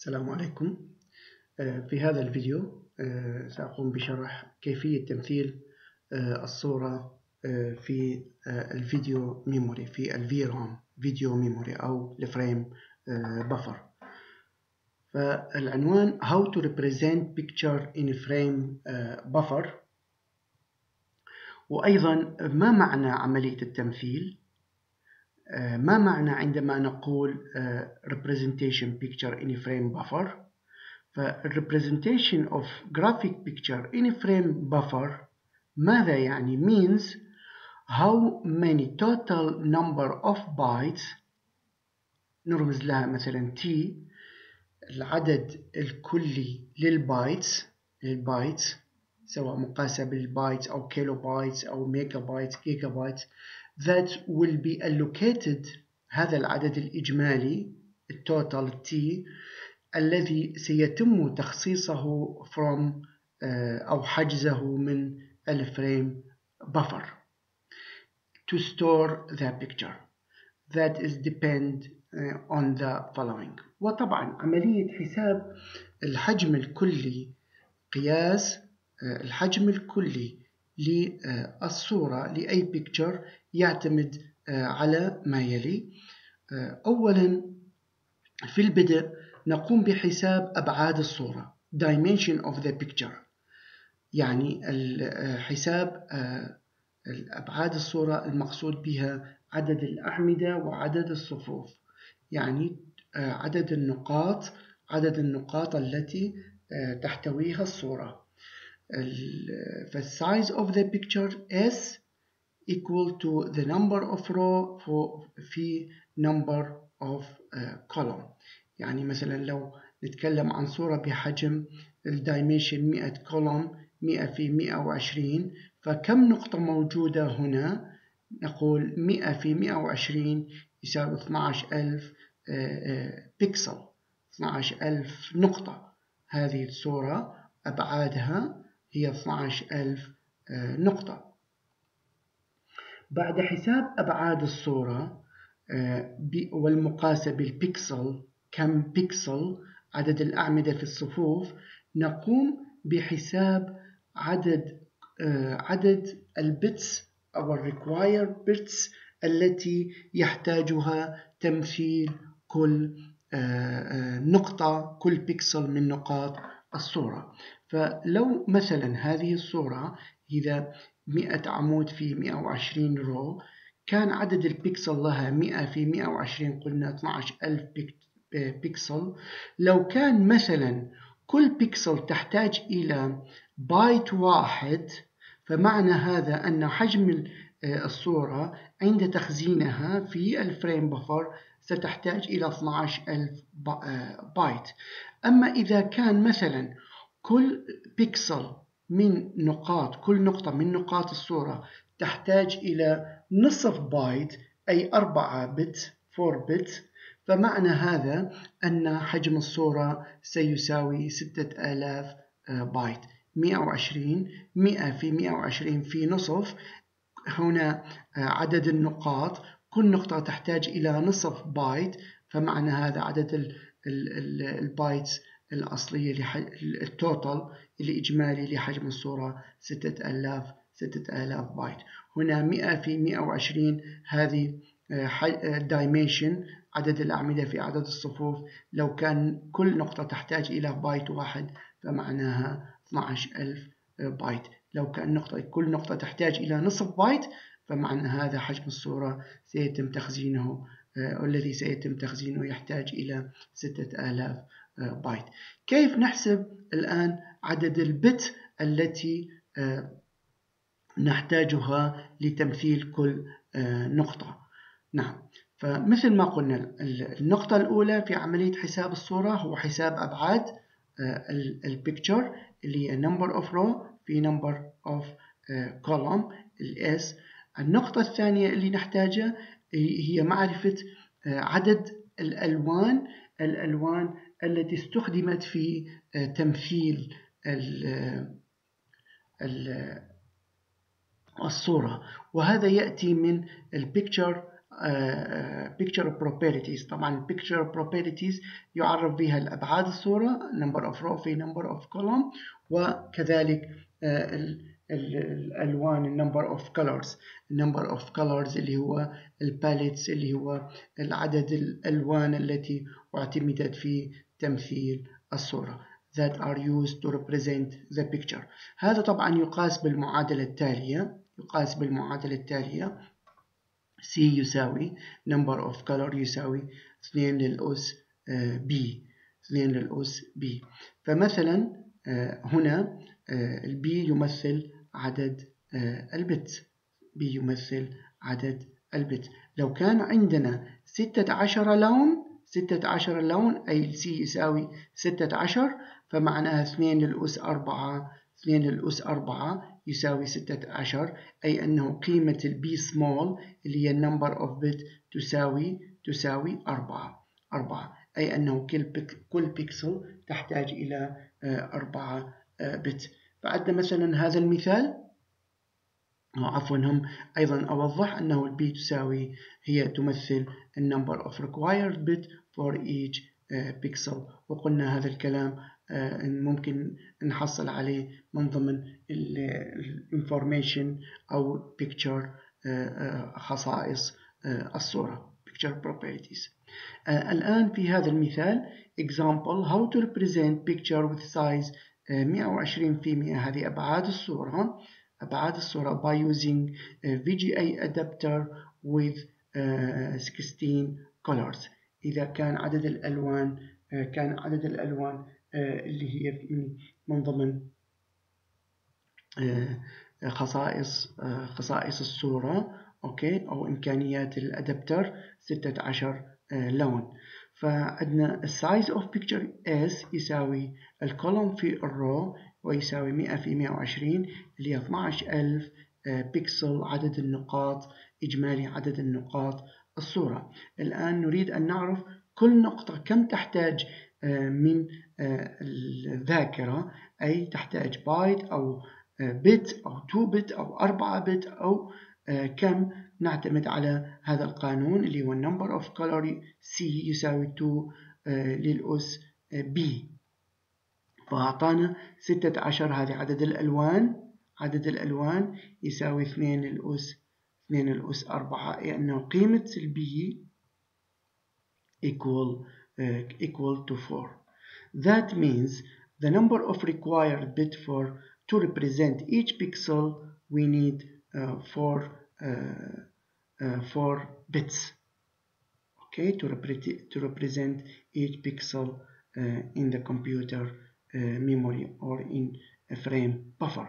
السلام عليكم. في هذا الفيديو سأقوم بشرح كيفية تمثيل الصورة في ال video memory في ال V RAM video memory أو ال frame buffer. فالعنوان How to represent picture in frame buffer وأيضا ما معنى عملية التمثيل؟ ما معنى عندما نقول representation picture in frame buffer representation of graphic picture in frame buffer ماذا يعني means how many total number of bytes نرمز لها مثلا t العدد الكلي لل bytes لل bytes سواء مقاسة بال bytes أو kilo bytes أو mega bytes giga bytes that will be allocated هذا العدد الإجمالي ال total T الذي سيتم تخصيصه from أو حجزه من ال frame buffer to store the picture. That is depend on the following. وطبعا عملية حساب الحجم الكلي قياس الحجم الكلي للصورة لأي بيكتشر يعتمد على ما يلي. أولا في البدء نقوم بحساب أبعاد الصورة dimension of the picture. يعني حساب الأبعاد الصورة المقصود بها عدد الأعمدة وعدد الصفوف. يعني عدد النقاط عدد النقاط التي تحتويها الصورة. فال size of the picture S equal to the number of row في number of uh, column. يعني مثلا لو نتكلم عن صورة بحجم ال dimension 100 column 100 في 120 فكم نقطة موجودة هنا؟ نقول 100 في 120 يساوي 12000 بيكسل 12000 نقطة. هذه الصورة أبعادها هي 12000 نقطة. بعد حساب أبعاد الصورة والمقاسة بالبيكسل كم بيكسل عدد الأعمدة في الصفوف نقوم بحساب عدد عدد ال bits أو ال required bits التي يحتاجها تمثيل كل نقطة كل بيكسل من نقاط الصورة. فلو مثلا هذه الصورة إذا 100 عمود في 120 row. كان عدد البيكسل لها 100 في 120 قلنا 12000 بيكسل. لو كان مثلا كل بيكسل تحتاج إلى بايت واحد فمعنى هذا أن حجم الصورة عند تخزينها في ال frame buffer ستحتاج إلى 12000 بايت. أما إذا كان مثلا كل بيكسل من نقاط كل نقطة من نقاط الصورة تحتاج إلى نصف بايت أي 4 بت 4 بت فمعنى هذا أن حجم الصورة سيساوي 6000 بايت. 120 100 في 120 في نصف. هنا عدد النقاط. كل نقطة تحتاج إلى نصف بايت. فمعنى هذا عدد ال bytes الأصلية ال total الإجمالي لحجم الصورة 6000 6000 بايت هنا 100 في 120 هذه dimension عدد الأعمدة في عدد الصفوف. لو كان كل نقطة تحتاج إلى بايت واحد فمعناها 12000 بايت لو كان نقطة كل نقطة تحتاج إلى نصف بايت فمعنى هذا حجم الصورة سيتم تخزينه والذي سيتم تخزينه يحتاج إلى 6000 بايت كيف نحسب الآن عدد البت التي نحتاجها لتمثيل كل نقطة؟ نعم. فمثل ما قلنا النقطة الأولى في عملية حساب الصورة هو حساب أبعاد ال picture اللي هي number of row في number of column ال S النقطة الثانية اللي نحتاجها هي معرفة عدد الألوان الألوان التي استخدمت في تمثيل الصورة. وهذا يأتي من ال picture picture properties. طبعا picture properties يعرف بها الأبعاد الصورة number of row في number of column وكذلك الألوان number of colors. number of colors اللي هو ال palettes اللي هو العدد الألوان التي اعتمدت في تمثيل الصورة. That are used to represent the picture. هذا طبعا يقاس بالمعادلة التالية. يقاس بالمعادلة التالية. C يساوي number of color يساوي 2 للأس B. 2 للأس B. فمثلا هنا البي يمثل عدد البت. B يمثل عدد البت. لو كان عندنا 16 لون 16 لون أي ال C يساوي 16 فمعناها 2 للأس 4 2 للأس 4 يساوي 16 أي أنه قيمة ال b small اللي هي ال number of bit تساوي تساوي 4 4 أي أنه كل بيك كل بيكسل تحتاج إلى 4 بت فعندنا مثلا هذا المثال عفوا هم أيضا أوضح أنه ال b تساوي هي تمثل ال number of required bit for each pixel. وقلنا هذا الكلام ممكن نحصل عليه من ضمن information أو picture خصائص الصورة picture properties. الآن في هذا المثال example how to represent picture with size 120 في 100 هذه أبعاد الصورة. أبعاد الصورة by using VGA adapter with 16 colors. إذا كان عدد الألوان كان عدد الألوان اللي هي من ضمن خصائص خصائص الصورة أوكي أو إمكانيات الأدابتر 16 لون. فعندنا ال size of picture S يساوي ال column في ال row ويساوي 100 في 120 اللي هي 12000 بيكسل عدد النقاط إجمالي عدد النقاط الصورة. الآن نريد أن نعرف كل نقطة كم تحتاج من الذاكرة أي تحتاج بايت أو بت أو 2 بت أو 4 بت أو كم نعتمد على هذا القانون اللي هو number of color C يساوي 2 للأس B فأعطانا 16 هذه عدد الألوان عدد الألوان يساوي 2 للأس 2 للأس 4 لأنه قيمة البي equal uh, equal to 4 that means the number of required bit for to represent each pixel we need uh, four uh, uh, four bits okay to, repre to represent each pixel uh, in the computer uh, memory or in a frame buffer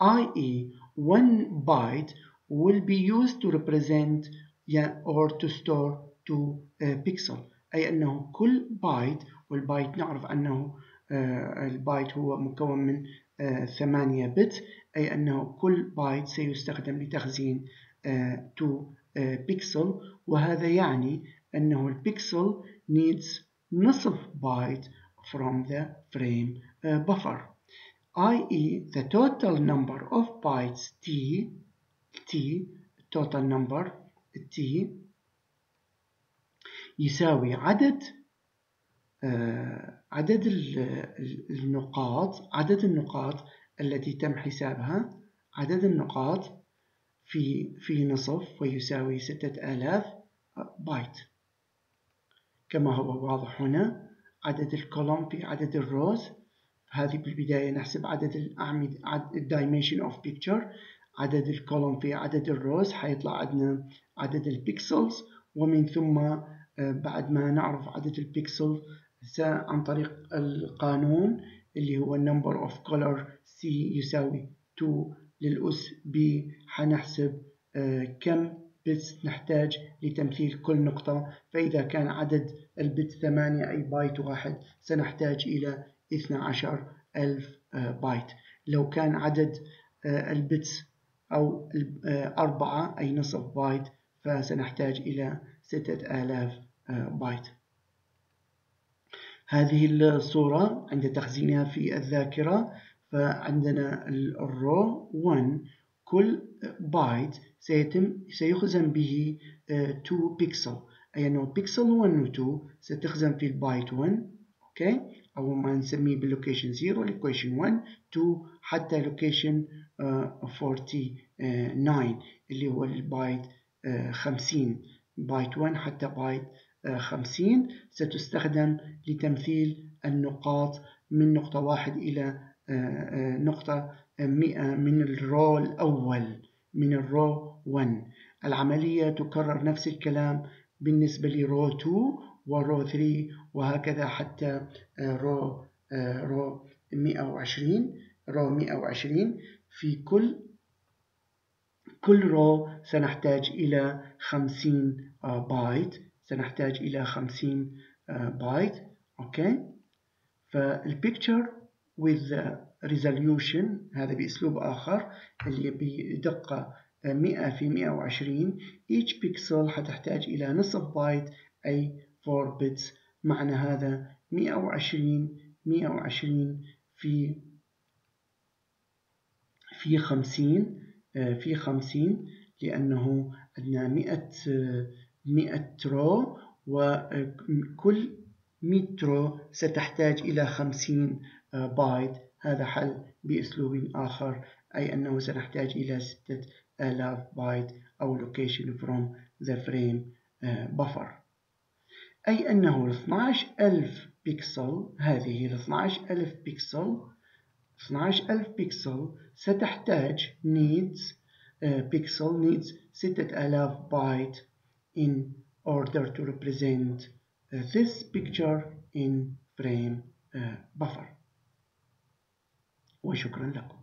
i.e. one byte will be used to represent yeah, or to store two uh, pixel أي أنه كل بايت والبايت نعرف أنه البايت هو مكون من ثمانية بت أي أنه كل بايت سيستخدم لتخزين 2 بيكسل وهذا يعني أنه البيكسل needs نصف بايت from the frame buffer i.e. the total number of bytes t t total number t يساوي عدد عدد النقاط عدد النقاط التي تم حسابها عدد النقاط في في نصف ويساوي ستة آلاف بايت. كما هو واضح هنا عدد الكولوم في عدد الروز. هذه بالبداية نحسب عدد الأعمدة dimension of picture. عدد ال column في عدد ال rows حيطلع عندنا عدد ال pixels. ومن ثم بعد ما نعرف عدد البيكسل عن طريق القانون اللي هو number of color C يساوي 2 للأس B حنحسب كم bits نحتاج لتمثيل كل نقطة. فإذا كان عدد البت 8 أي بايت واحد سنحتاج إلى 12 ألف بايت. لو كان عدد ال bits أو أربعة أي نصف بايت فسنحتاج إلى ستة آلاف بايت. هذه الصورة عند تخزينها في الذاكرة. فعندنا ال row 1 كل بايت سيتم سيخزن به 2 بيكسل أي أنه بيكسل 1 و 2 ستخزن في البايت 1 okay؟ أو ما نسميه بال location 0 location 1 2 حتى location 49 اللي هو البايت 50 بايت 1 حتى بايت 50 ستستخدم لتمثيل النقاط من نقطة واحد إلى نقطة 100 من ال row الأول من ال row 1 العملية تكرر نفس الكلام بالنسبة ل row 2 و row 3 وهكذا حتى row row 120 row 120 في كل كل row سنحتاج إلى 50 بايت سنحتاج إلى 50 byte okay؟ فال picture with resolution هذا بأسلوب آخر اللي بدقة 100 في 120 each pixel حتحتاج إلى نصف بايت أي 4 bits. معنى هذا 120 120 في في 50 في 50 لأنه عندنا 100 100 row وكل 100 row ستحتاج إلى 50 بايت هذا حل بأسلوب آخر أي أنه سنحتاج إلى 6000 بايت أو location from the frame buffer أي أنه ال 12000 بكسل هذه ال 12000 بكسل 12000 بكسل ستحتاج needs uh, pixel needs 6000 byte in order to represent uh, this picture in frame uh, buffer وشكرا لكم.